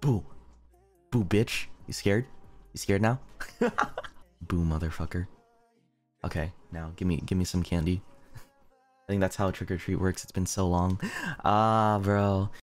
Boo. Boo, bitch. You scared? You scared now? Boo, motherfucker. Okay, now give me give me some candy. I think that's how trick or treat works. It's been so long. Ah, bro.